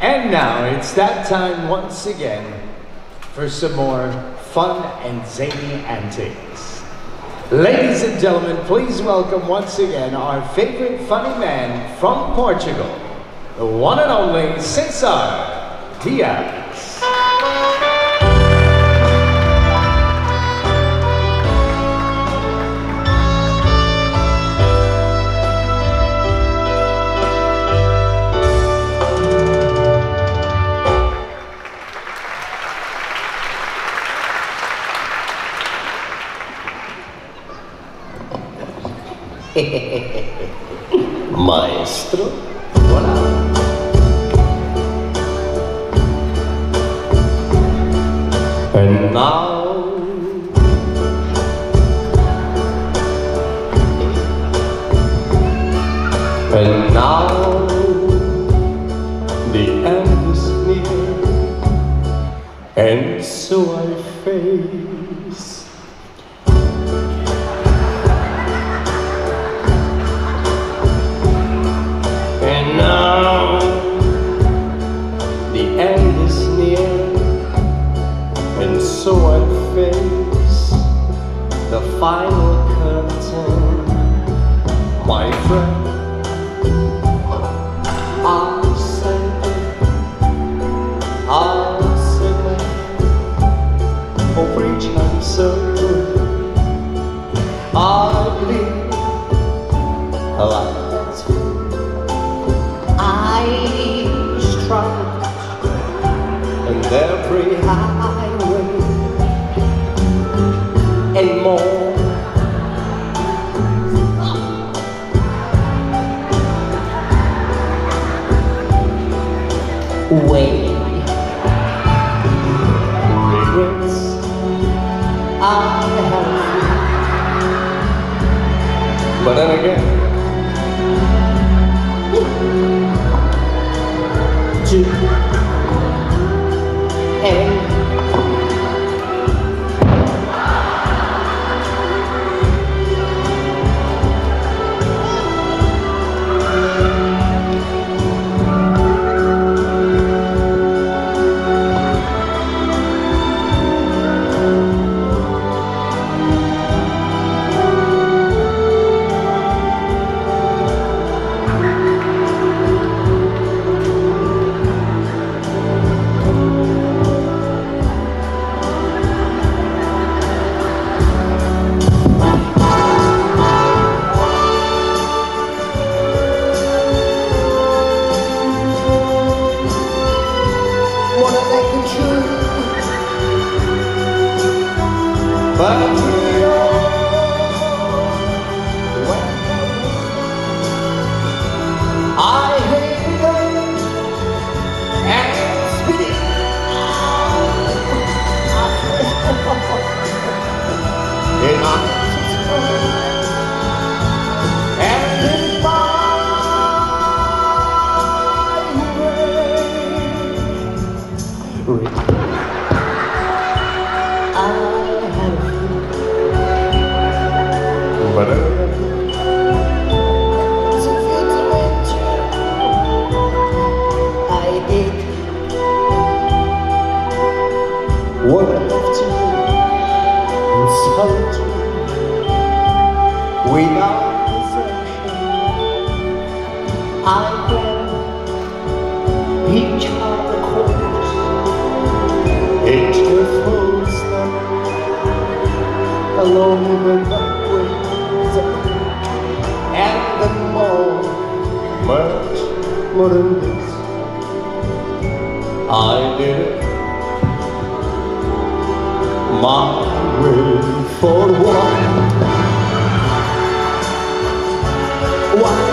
And now it's that time once again for some more fun and zany antics. Ladies and gentlemen, please welcome once again our favorite funny man from Portugal, the one and only Cesar Dias. Maestro, hola. And now, and now, the end is near, and so I face. Final curtain, my friend. I'll say, I'll say, for which I'm so I believe like that's I strike and every highway have, but then again. to and But do in solitude without possession. I each of the chords into a full step along the backways and the more, much more than this. I did it my way for. One.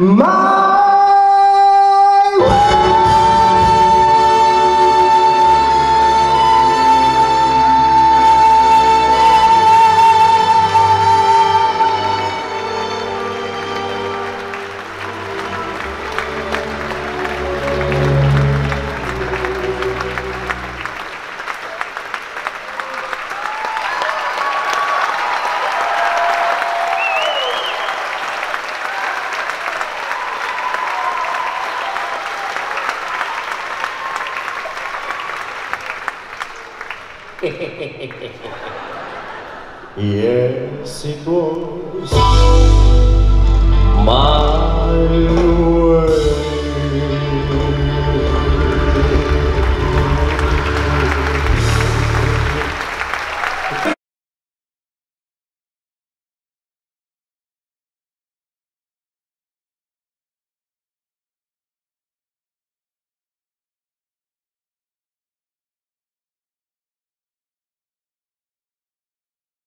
My Yes, it was my